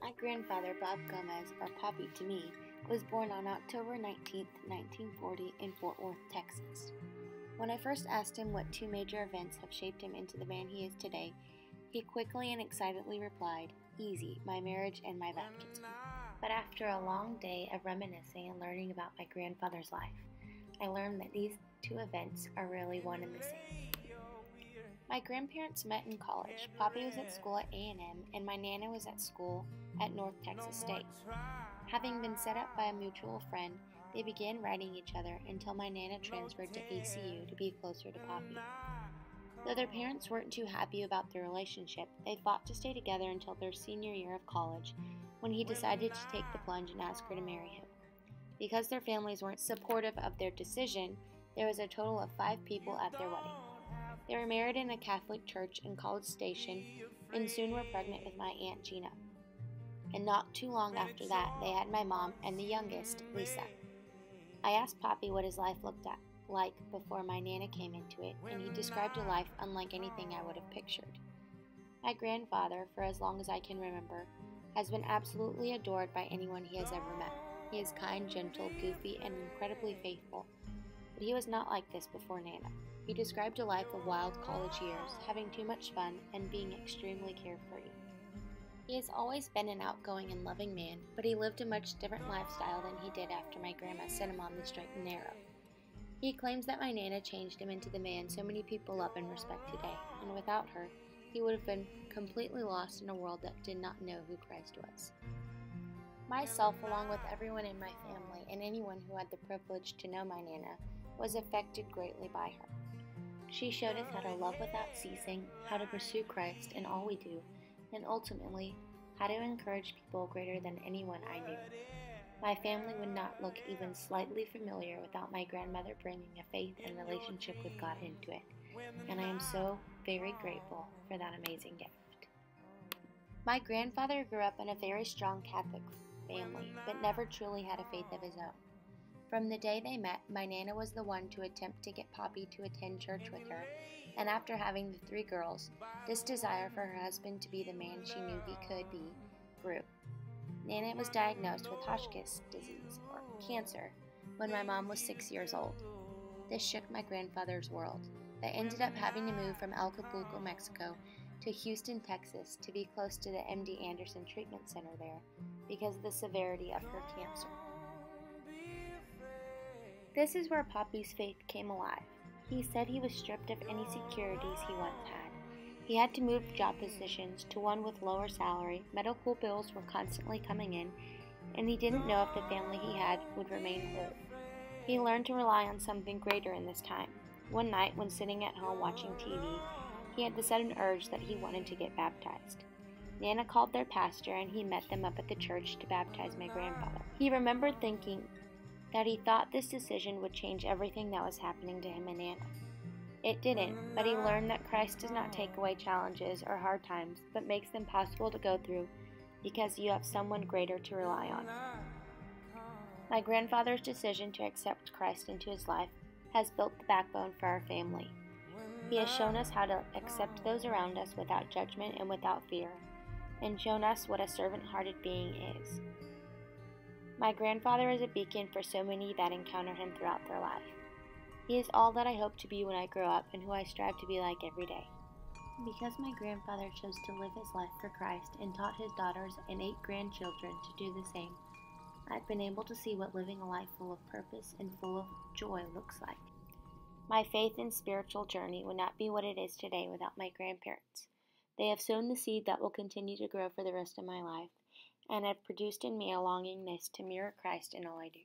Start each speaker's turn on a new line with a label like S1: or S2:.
S1: My grandfather, Bob Gomez, or Poppy to me, was born on October 19, 1940, in Fort Worth, Texas. When I first asked him what two major events have shaped him into the man he is today, he quickly and excitedly replied, Easy, my marriage and my baptism. But after a long day of reminiscing and learning about my grandfather's life, I learned that these two events are really one and the same. My grandparents met in college. Poppy was at school at A&M and my nana was at school at North Texas State. Having been set up by a mutual friend, they began writing each other until my nana transferred to ACU to be closer to Poppy. Though their parents weren't too happy about their relationship, they fought to stay together until their senior year of college when he decided to take the plunge and ask her to marry him. Because their families weren't supportive of their decision, there was a total of five people at their wedding. They were married in a Catholic church in College Station and soon were pregnant with my Aunt Gina. And not too long after that, they had my mom and the youngest, Lisa. I asked Poppy what his life looked at, like before my Nana came into it, and he described a life unlike anything I would have pictured. My grandfather, for as long as I can remember, has been absolutely adored by anyone he has ever met. He is kind, gentle, goofy, and incredibly faithful. But he was not like this before Nana. He described a life of wild college years, having too much fun and being extremely carefree. He has always been an outgoing and loving man, but he lived a much different lifestyle than he did after my grandma sent him on the straight and narrow. He claims that my Nana changed him into the man so many people love and respect today, and without her, he would have been completely lost in a world that did not know who Christ was. Myself, along with everyone in my family and anyone who had the privilege to know my Nana, was affected greatly by her. She showed us how to love without ceasing, how to pursue Christ in all we do, and ultimately, how to encourage people greater than anyone I knew. My family would not look even slightly familiar without my grandmother bringing a faith and relationship with God into it, and I am so very grateful for that amazing gift. My grandfather grew up in a very strong Catholic family, but never truly had a faith of his own. From the day they met, my Nana was the one to attempt to get Poppy to attend church with her, and after having the three girls, this desire for her husband to be the man she knew he could be grew. Nana was diagnosed with Hodgkin's disease, or cancer, when my mom was six years old. This shook my grandfather's world. They ended up having to move from El Acapulco, Mexico, to Houston, Texas, to be close to the MD Anderson Treatment Center there because of the severity of her cancer. This is where Poppy's faith came alive. He said he was stripped of any securities he once had. He had to move job positions to one with lower salary, medical bills were constantly coming in, and he didn't know if the family he had would remain whole. He learned to rely on something greater in this time. One night, when sitting at home watching TV, he had the sudden urge that he wanted to get baptized. Nana called their pastor and he met them up at the church to baptize my grandfather. He remembered thinking, that he thought this decision would change everything that was happening to him and Anna. It didn't, but he learned that Christ does not take away challenges or hard times, but makes them possible to go through because you have someone greater to rely on. My grandfather's decision to accept Christ into his life has built the backbone for our family. He has shown us how to accept those around us without judgment and without fear, and shown us what a servant hearted being is. My grandfather is a beacon for so many that encounter him throughout their life. He is all that I hope to be when I grow up and who I strive to be like every day. Because my grandfather chose to live his life for Christ and taught his daughters and eight grandchildren to do the same, I've been able to see what living a life full of purpose and full of joy looks like. My faith and spiritual journey would not be what it is today without my grandparents. They have sown the seed that will continue to grow for the rest of my life and have produced in me a longingness to mirror Christ in all I do.